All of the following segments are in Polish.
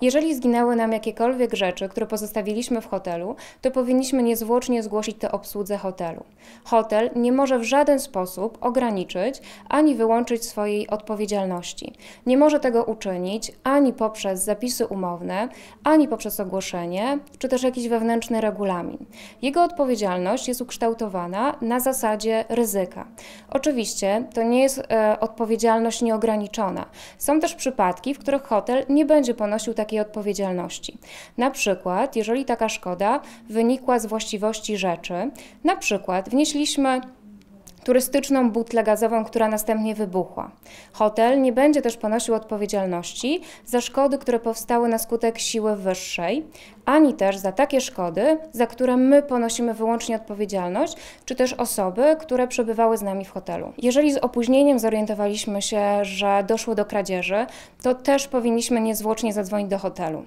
Jeżeli zginęły nam jakiekolwiek rzeczy, które pozostawiliśmy w hotelu, to powinniśmy niezwłocznie zgłosić to obsłudze hotelu. Hotel nie może w żaden sposób ograniczyć ani wyłączyć swojej odpowiedzialności. Nie może tego uczynić ani poprzez zapisy umowne, ani poprzez ogłoszenie, czy też jakiś wewnętrzny regulamin. Jego odpowiedzialność jest ukształtowana na zasadzie ryzyka. Oczywiście to nie jest e, odpowiedzialność nieograniczona. Są też przypadki, w których hotel nie będzie ponosił takiej takiej odpowiedzialności. Na przykład, jeżeli taka szkoda wynikła z właściwości rzeczy, na przykład wnieśliśmy turystyczną butlę gazową, która następnie wybuchła. Hotel nie będzie też ponosił odpowiedzialności za szkody, które powstały na skutek siły wyższej, ani też za takie szkody, za które my ponosimy wyłącznie odpowiedzialność, czy też osoby, które przebywały z nami w hotelu. Jeżeli z opóźnieniem zorientowaliśmy się, że doszło do kradzieży, to też powinniśmy niezwłocznie zadzwonić do hotelu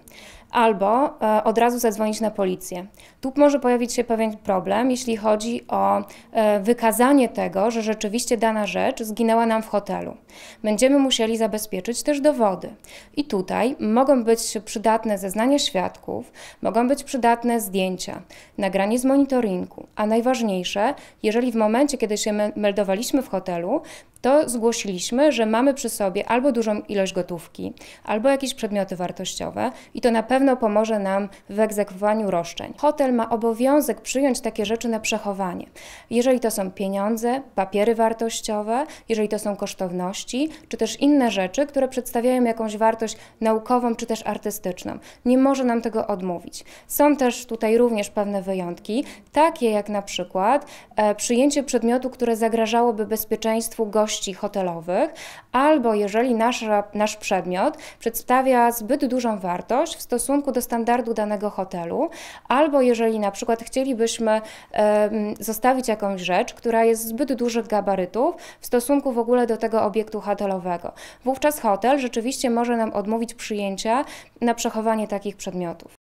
albo e, od razu zadzwonić na policję. Tu może pojawić się pewien problem, jeśli chodzi o e, wykazanie tego, że rzeczywiście dana rzecz zginęła nam w hotelu. Będziemy musieli zabezpieczyć też dowody. I tutaj mogą być przydatne zeznania świadków, mogą być przydatne zdjęcia, nagranie z monitoringu, a najważniejsze, jeżeli w momencie, kiedy się meldowaliśmy w hotelu, to zgłosiliśmy, że mamy przy sobie albo dużą ilość gotówki, albo jakieś przedmioty wartościowe i to na pewno pomoże nam w egzekwowaniu roszczeń. Hotel ma obowiązek przyjąć takie rzeczy na przechowanie. Jeżeli to są pieniądze, papiery wartościowe, jeżeli to są kosztowności, czy też inne rzeczy, które przedstawiają jakąś wartość naukową czy też artystyczną. Nie może nam tego odmówić. Są też tutaj również pewne wyjątki, takie jak na przykład e, przyjęcie przedmiotu, które zagrażałoby bezpieczeństwu gości gości hotelowych, albo jeżeli nasz, nasz przedmiot przedstawia zbyt dużą wartość w stosunku do standardu danego hotelu, albo jeżeli na przykład chcielibyśmy zostawić jakąś rzecz, która jest zbyt dużych gabarytów w stosunku w ogóle do tego obiektu hotelowego. Wówczas hotel rzeczywiście może nam odmówić przyjęcia na przechowanie takich przedmiotów.